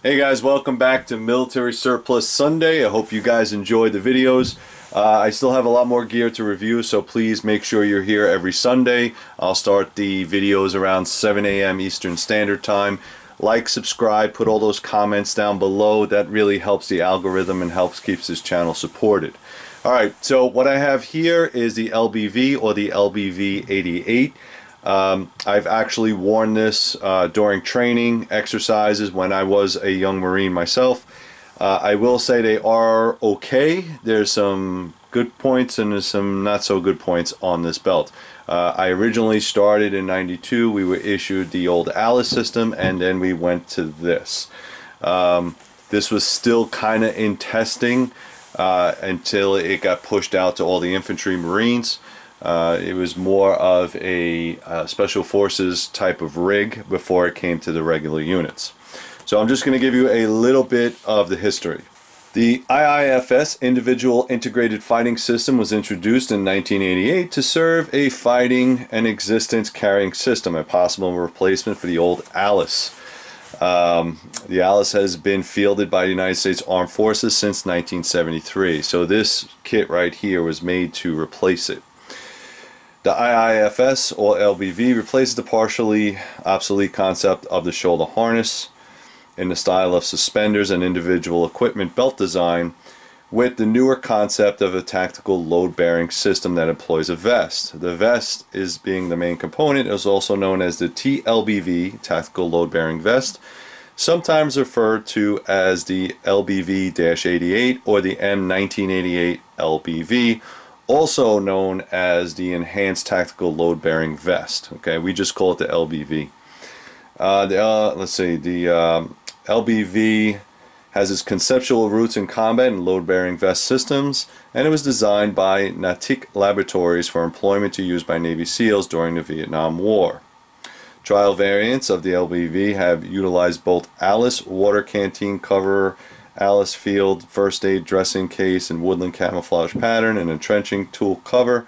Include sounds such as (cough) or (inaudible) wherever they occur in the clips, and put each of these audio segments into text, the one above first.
Hey guys, welcome back to Military Surplus Sunday. I hope you guys enjoyed the videos. Uh, I still have a lot more gear to review, so please make sure you're here every Sunday. I'll start the videos around 7 a.m. Eastern Standard Time. Like, subscribe, put all those comments down below. That really helps the algorithm and helps keeps this channel supported. Alright, so what I have here is the LBV or the LBV 88. Um, I've actually worn this uh, during training exercises when I was a young Marine myself. Uh, I will say they are okay. There's some good points and there's some not so good points on this belt. Uh, I originally started in 92. We were issued the old Alice system and then we went to this. Um, this was still kind of in testing uh, until it got pushed out to all the infantry Marines. Uh, it was more of a uh, special forces type of rig before it came to the regular units. So I'm just going to give you a little bit of the history. The IIFS Individual Integrated Fighting System was introduced in 1988 to serve a fighting and existence carrying system, a possible replacement for the old Alice. Um, the Alice has been fielded by the United States Armed Forces since 1973, so this kit right here was made to replace it. The IIFS or LBV replaces the partially obsolete concept of the shoulder harness in the style of suspenders and individual equipment belt design with the newer concept of a tactical load-bearing system that employs a vest. The vest is being the main component is also known as the TLBV, Tactical Load-Bearing Vest, sometimes referred to as the LBV-88 or the M1988 LBV also known as the Enhanced Tactical Load Bearing Vest. Okay, we just call it the LBV. Uh, the, uh, let's see, the um, LBV has its conceptual roots in combat and load bearing vest systems, and it was designed by Natick Laboratories for employment to use by Navy SEALs during the Vietnam War. Trial variants of the LBV have utilized both Alice water canteen cover Alice Field first aid dressing case and woodland camouflage pattern and entrenching tool cover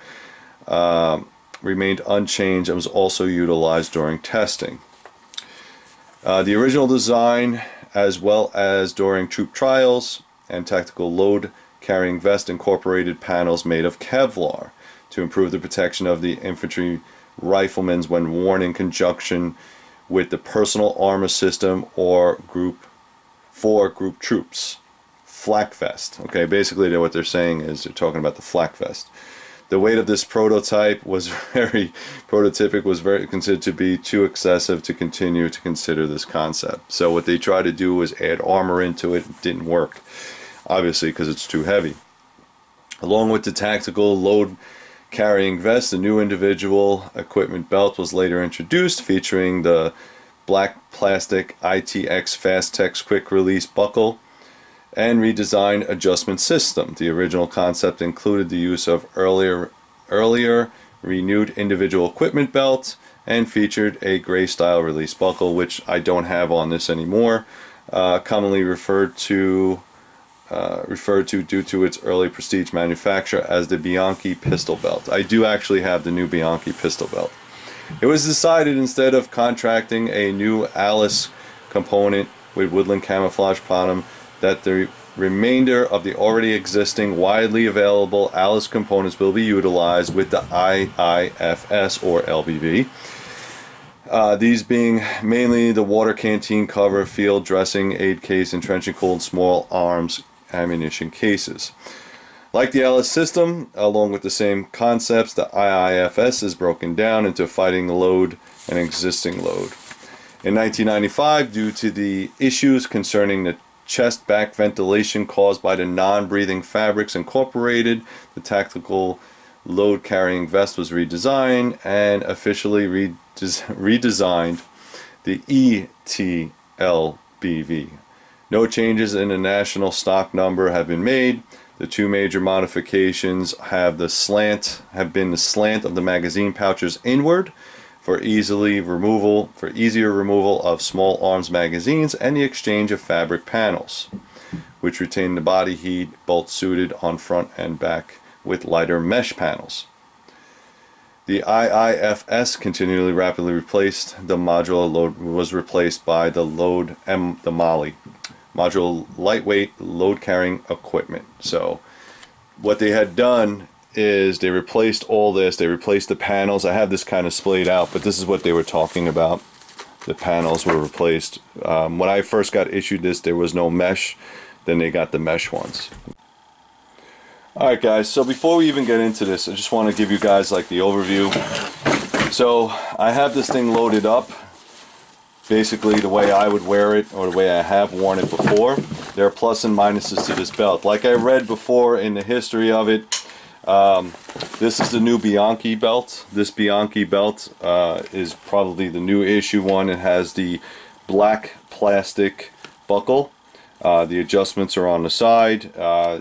uh, remained unchanged and was also utilized during testing. Uh, the original design as well as during troop trials and tactical load carrying vest incorporated panels made of Kevlar to improve the protection of the infantry riflemen when worn in conjunction with the personal armor system or group for group troops. Flak vest. Okay, basically what they're saying is they're talking about the flak vest. The weight of this prototype was (laughs) very prototypic was very considered to be too excessive to continue to consider this concept. So what they tried to do was add armor into it. it didn't work, obviously because it's too heavy. Along with the tactical load carrying vest, a new individual equipment belt was later introduced featuring the black plastic ITX Fastex quick release buckle and redesigned adjustment system. The original concept included the use of earlier earlier renewed individual equipment belt and featured a gray style release buckle which I don't have on this anymore uh, commonly referred to uh, referred to due to its early prestige manufacture as the Bianchi pistol belt. I do actually have the new Bianchi pistol belt. It was decided instead of contracting a new Alice component with woodland camouflage bottom that the remainder of the already existing widely available Alice components will be utilized with the IIFS or LBV. Uh, these being mainly the water canteen cover, field dressing, aid case, entrenching cold, and small arms ammunition cases. Like the Alice system, along with the same concepts, the IIFS is broken down into fighting load and existing load. In 1995, due to the issues concerning the chest back ventilation caused by the non-breathing fabrics incorporated, the tactical load carrying vest was redesigned and officially redesigned the ETLBV. No changes in the national stock number have been made. The two major modifications have the slant have been the slant of the magazine pouches inward for easily removal for easier removal of small arms magazines and the exchange of fabric panels which retain the body heat bolt suited on front and back with lighter mesh panels. The IIFS continually rapidly replaced the modular load was replaced by the load M the MOLLE module lightweight load carrying equipment. So what they had done is they replaced all this. They replaced the panels. I have this kind of splayed out, but this is what they were talking about. The panels were replaced. Um, when I first got issued this, there was no mesh. Then they got the mesh ones. Alright guys, so before we even get into this, I just want to give you guys like the overview. So I have this thing loaded up basically the way I would wear it or the way I have worn it before. There are plus and minuses to this belt. Like I read before in the history of it, um, this is the new Bianchi belt. This Bianchi belt uh, is probably the new issue one. It has the black plastic buckle. Uh, the adjustments are on the side. Uh,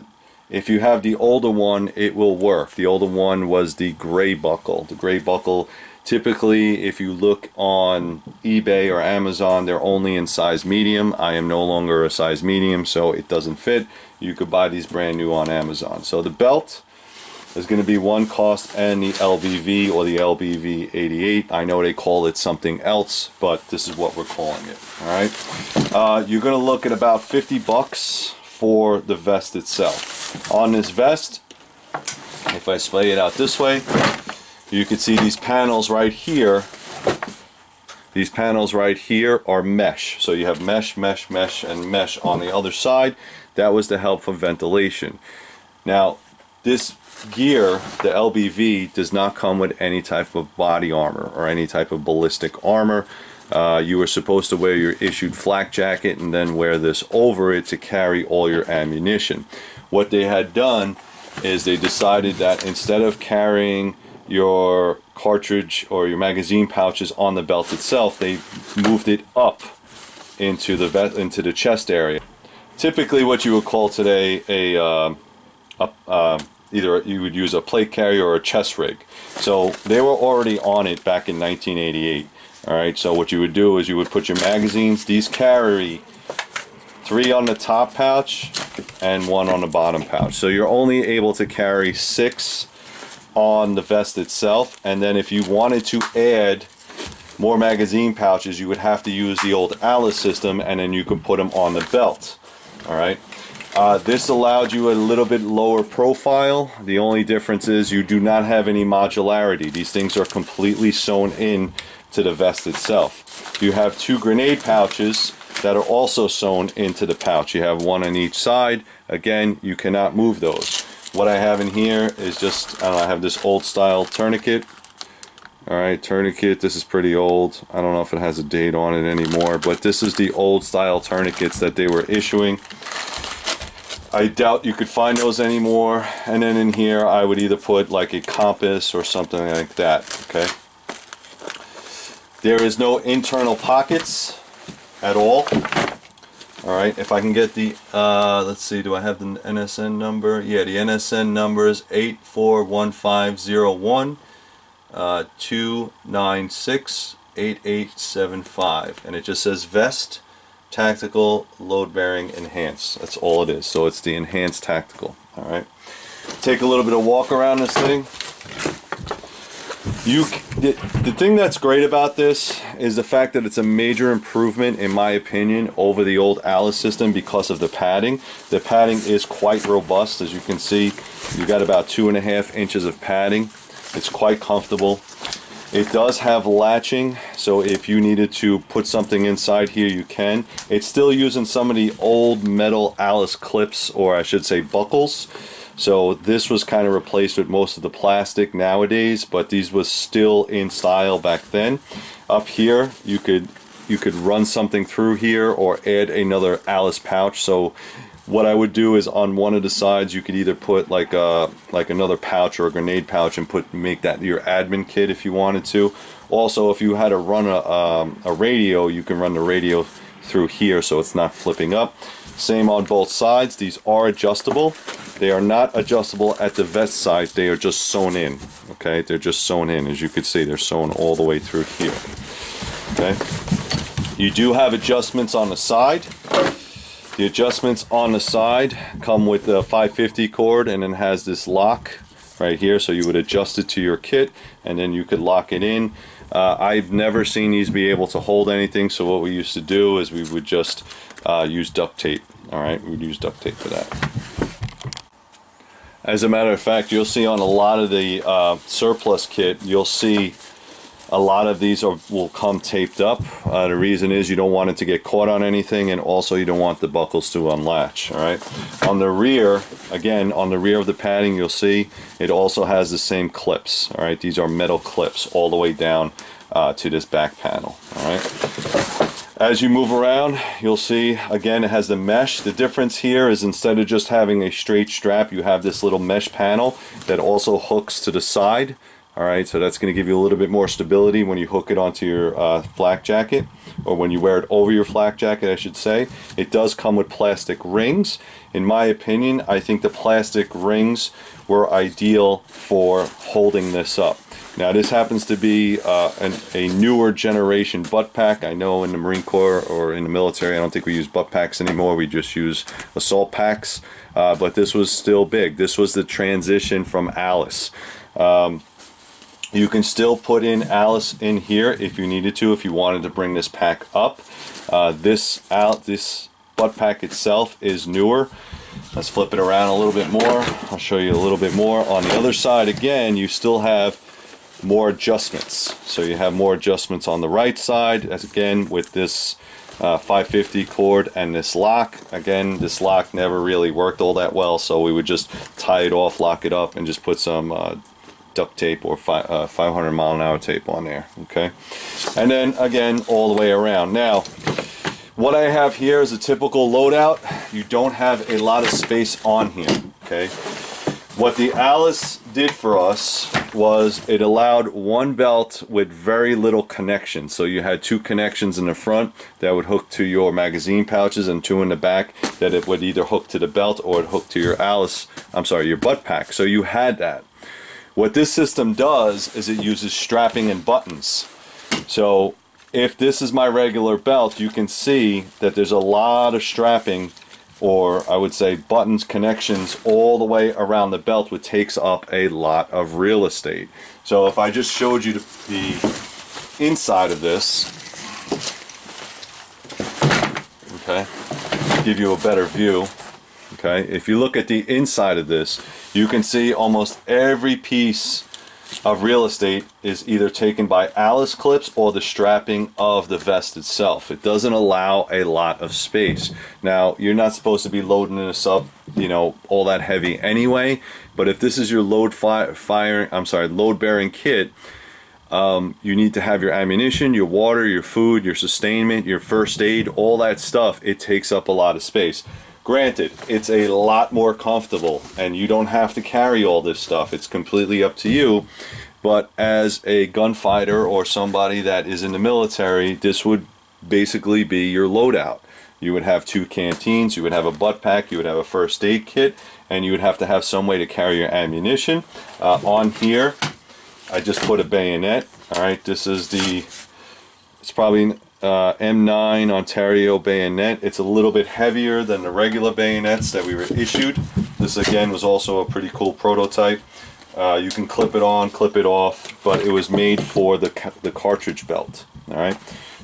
if you have the older one, it will work. The older one was the gray buckle. The gray buckle Typically, if you look on eBay or Amazon, they're only in size medium. I am no longer a size medium, so it doesn't fit. You could buy these brand new on Amazon. So the belt is going to be one cost and the LBV or the LBV 88. I know they call it something else, but this is what we're calling it. All right. Uh, you're going to look at about 50 bucks for the vest itself. On this vest, if I splay it out this way, you can see these panels right here. These panels right here are mesh. So you have mesh mesh mesh and mesh on the other side. That was to help for ventilation. Now this gear the LBV does not come with any type of body armor or any type of ballistic armor. Uh, you were supposed to wear your issued flak jacket and then wear this over it to carry all your ammunition. What they had done is they decided that instead of carrying your cartridge or your magazine pouches on the belt itself, they moved it up into the into the chest area. Typically, what you would call today a, uh, a uh, either you would use a plate carrier or a chest rig. So they were already on it back in 1988. All right. So what you would do is you would put your magazines. These carry three on the top pouch and one on the bottom pouch. So you're only able to carry six on the vest itself and then if you wanted to add more magazine pouches you would have to use the old Alice system and then you could put them on the belt alright uh, this allowed you a little bit lower profile. The only difference is you do not have any modularity. These things are completely sewn in to the vest itself. You have two grenade pouches that are also sewn into the pouch. You have one on each side. Again you cannot move those what I have in here is just, I, know, I have this old style tourniquet. Alright, tourniquet, this is pretty old. I don't know if it has a date on it anymore, but this is the old style tourniquets that they were issuing. I doubt you could find those anymore. And then in here, I would either put like a compass or something like that, okay? There is no internal pockets at all. All right, if I can get the, uh, let's see, do I have the NSN number? Yeah, the NSN number is 841501 uh, 296 8875. And it just says Vest Tactical Load Bearing Enhanced. That's all it is. So it's the Enhanced Tactical. All right. Take a little bit of walk around this thing. You, the, the thing that's great about this is the fact that it's a major improvement, in my opinion, over the old Alice system because of the padding. The padding is quite robust, as you can see. you've got about two and a half inches of padding. It's quite comfortable. It does have latching, so if you needed to put something inside here, you can. It's still using some of the old metal Alice clips, or I should say buckles. So this was kind of replaced with most of the plastic nowadays, but these was still in style back then. Up here, you could you could run something through here or add another Alice pouch. So what I would do is on one of the sides you could either put like a like another pouch or a grenade pouch and put make that your admin kit if you wanted to. Also, if you had to run a, um, a radio, you can run the radio through here so it's not flipping up. Same on both sides. These are adjustable. They are not adjustable at the vest side. They are just sewn in. Okay, they're just sewn in. As you can see, they're sewn all the way through here. Okay. You do have adjustments on the side. The adjustments on the side come with the 550 cord and then has this lock right here so you would adjust it to your kit and then you could lock it in Uh, I've never seen these be able to hold anything, so what we used to do is we would just uh, use duct tape. All right, we would use duct tape for that. As a matter of fact, you'll see on a lot of the uh, surplus kit, you'll see a lot of these are, will come taped up. Uh, the reason is you don't want it to get caught on anything and also you don't want the buckles to unlatch, all right? On the rear, again, on the rear of the padding, you'll see it also has the same clips, all right? These are metal clips all the way down uh, to this back panel, all right? As you move around, you'll see, again, it has the mesh. The difference here is instead of just having a straight strap, you have this little mesh panel that also hooks to the side all right, so that's going to give you a little bit more stability when you hook it onto your uh, flak jacket, or when you wear it over your flak jacket, I should say. It does come with plastic rings. In my opinion, I think the plastic rings were ideal for holding this up. Now this happens to be uh, an, a newer generation butt pack. I know in the Marine Corps or in the military, I don't think we use butt packs anymore. We just use assault packs. Uh, but this was still big. This was the transition from Alice. Um, you can still put in Alice in here if you needed to, if you wanted to bring this pack up. Uh, this out, this butt pack itself is newer. Let's flip it around a little bit more. I'll show you a little bit more. On the other side, again, you still have more adjustments. So you have more adjustments on the right side, as again with this uh, 550 cord and this lock. Again, this lock never really worked all that well, so we would just tie it off, lock it up, and just put some uh, duct tape or fi uh, 500 mile an hour tape on there okay? And then again all the way around. Now what I have here is a typical loadout. You don't have a lot of space on here okay? What the Alice did for us was it allowed one belt with very little connection. So you had two connections in the front that would hook to your magazine pouches and two in the back that it would either hook to the belt or it hook to your Alice I'm sorry your butt pack. So you had that what this system does is it uses strapping and buttons. So if this is my regular belt, you can see that there's a lot of strapping or I would say buttons connections all the way around the belt which takes up a lot of real estate. So if I just showed you the inside of this, okay, give you a better view, okay, if you look at the inside of this, you can see almost every piece of real estate is either taken by Alice clips or the strapping of the vest itself. It doesn't allow a lot of space. Now, you're not supposed to be loading this up, you know, all that heavy anyway, but if this is your load fi fire, I'm sorry, load bearing kit, um, you need to have your ammunition, your water, your food, your sustainment, your first aid, all that stuff. It takes up a lot of space. Granted, it's a lot more comfortable and you don't have to carry all this stuff. It's completely up to you. But as a gunfighter or somebody that is in the military, this would basically be your loadout. You would have two canteens, you would have a butt pack, you would have a first aid kit, and you would have to have some way to carry your ammunition. Uh, on here, I just put a bayonet. All right, this is the, it's probably uh, M9 Ontario bayonet. It's a little bit heavier than the regular bayonets that we were issued. This again was also a pretty cool prototype. Uh, you can clip it on, clip it off, but it was made for the, ca the cartridge belt. All right,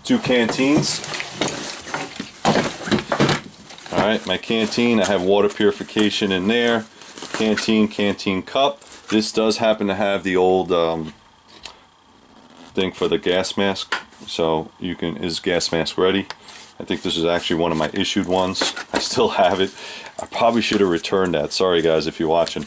two canteens. All right, my canteen, I have water purification in there. Canteen, canteen cup. This does happen to have the old um, thing for the gas mask so you can is gas mask ready? I think this is actually one of my issued ones. (laughs) I still have it. I probably should have returned that. Sorry guys if you're watching.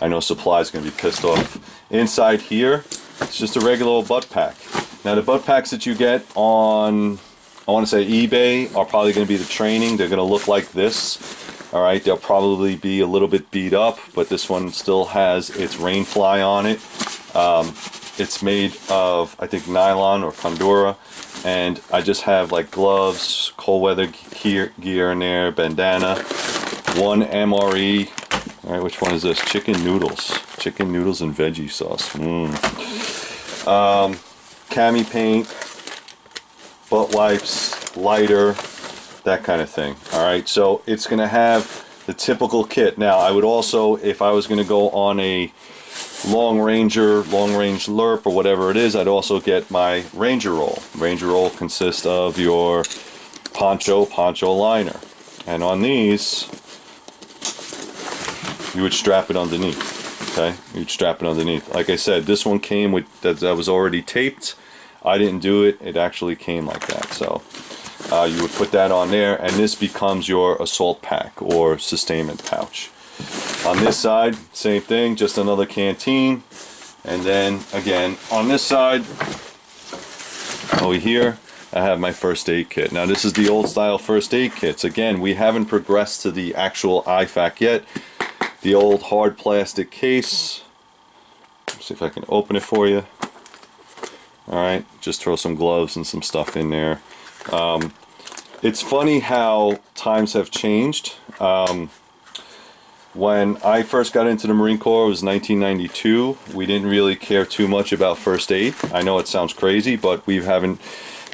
I know supply's gonna be pissed off. Inside here it's just a regular old butt pack. Now the butt packs that you get on I want to say eBay are probably going to be the training. They're going to look like this all right? They'll probably be a little bit beat up but this one still has its rain fly on it. Um, it's made of, I think, nylon or Cordura. And I just have like gloves, cold weather gear, gear in there, bandana, one MRE. All right, which one is this? Chicken noodles. Chicken noodles and veggie sauce. Mmm. Um, cami paint, butt wipes, lighter, that kind of thing. All right, so it's going to have the typical kit. Now, I would also, if I was going to go on a long ranger, long range LRRP or whatever it is, I'd also get my ranger roll. Ranger roll consists of your poncho, poncho liner. And on these, you would strap it underneath. Okay, you'd strap it underneath. Like I said, this one came with that, that was already taped. I didn't do it. It actually came like that. So uh, you would put that on there, and this becomes your assault pack or sustainment pouch. On this side, same thing, just another canteen. And then again, on this side, over here, I have my first aid kit. Now this is the old style first aid kits. Again, we haven't progressed to the actual IFAK yet. The old hard plastic case. Let's see if I can open it for you. Alright, just throw some gloves and some stuff in there. Um, it's funny how times have changed. Um, when I first got into the Marine Corps, it was 1992. We didn't really care too much about first aid. I know it sounds crazy, but we haven't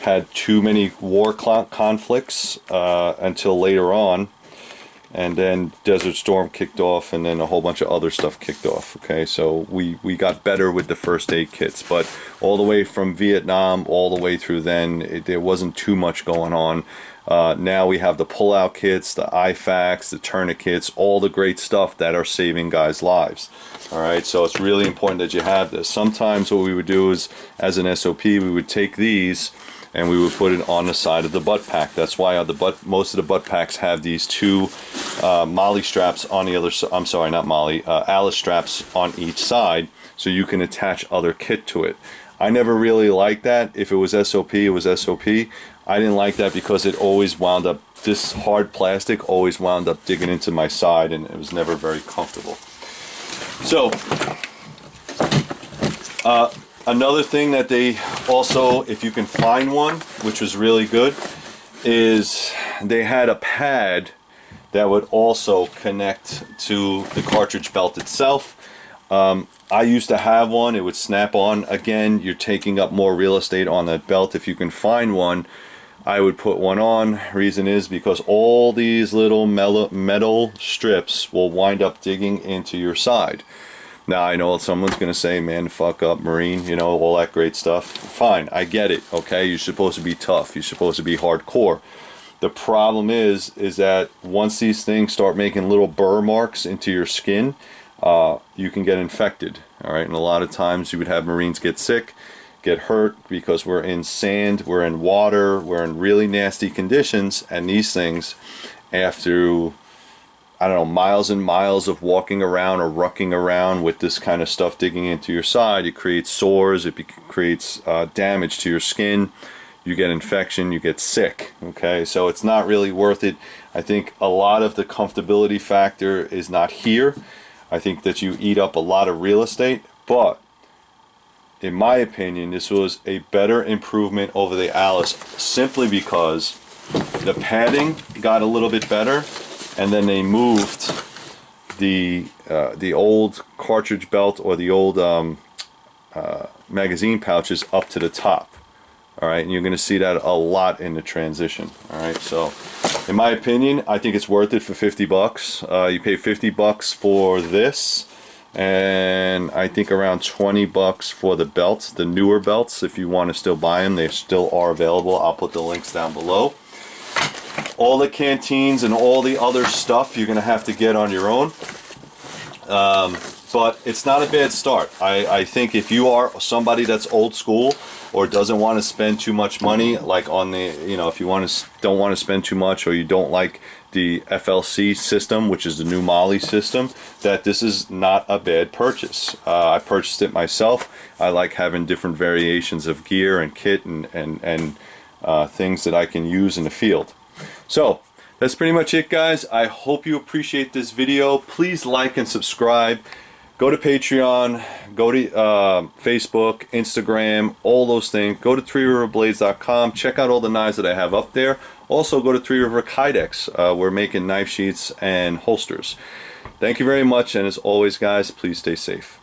had too many war conflicts uh, until later on. And then Desert Storm kicked off, and then a whole bunch of other stuff kicked off. Okay, so we, we got better with the first aid kits, but all the way from Vietnam all the way through then, it, there wasn't too much going on. Uh, now we have the pull-out kits, the IFAKs, the tourniquets, all the great stuff that are saving guys' lives. All right, so it's really important that you have this. Sometimes what we would do is, as an SOP, we would take these and we would put it on the side of the butt pack. That's why the butt, most of the butt packs have these two uh, MOLLE straps on the other side. I'm sorry, not molly, uh, Alice straps on each side, so you can attach other kit to it. I never really liked that. If it was SOP, it was SOP. I didn't like that because it always wound up, this hard plastic always wound up digging into my side and it was never very comfortable. So, uh, another thing that they also, if you can find one, which was really good, is they had a pad that would also connect to the cartridge belt itself. Um, I used to have one, it would snap on. Again, you're taking up more real estate on that belt. If you can find one, I would put one on. Reason is because all these little metal strips will wind up digging into your side. Now I know someone's going to say, man, fuck up, Marine, you know, all that great stuff. Fine, I get it, okay? You're supposed to be tough. You're supposed to be hardcore. The problem is, is that once these things start making little burr marks into your skin, uh, you can get infected, all right? And a lot of times you would have Marines get sick get hurt because we're in sand, we're in water, we're in really nasty conditions, and these things, after I don't know, miles and miles of walking around or rucking around with this kind of stuff digging into your side, it creates sores, it creates uh, damage to your skin, you get infection, you get sick. Okay, so it's not really worth it. I think a lot of the comfortability factor is not here. I think that you eat up a lot of real estate, but in my opinion, this was a better improvement over the Alice simply because the padding got a little bit better and then they moved the uh, the old cartridge belt or the old um, uh, magazine pouches up to the top. All right? And you're gonna see that a lot in the transition. All right? So in my opinion I think it's worth it for 50 bucks. Uh, you pay 50 bucks for this and I think around 20 bucks for the belts the newer belts if you want to still buy them they still are available. I'll put the links down below all the canteens and all the other stuff you're gonna have to get on your own um, but it's not a bad start I, I think if you are somebody that's old school or doesn't want to spend too much money like on the you know if you want to don't want to spend too much or you don't like the FLC system, which is the new MOLLE system, that this is not a bad purchase. Uh, I purchased it myself. I like having different variations of gear and kit and, and, and uh, things that I can use in the field. So, that's pretty much it guys. I hope you appreciate this video. Please like and subscribe. Go to Patreon, go to uh, Facebook, Instagram, all those things. Go to threeriverblades.com. Check out all the knives that I have up there. Also, go to Three River Kydex. Uh, we're making knife sheaths and holsters. Thank you very much, and as always, guys, please stay safe.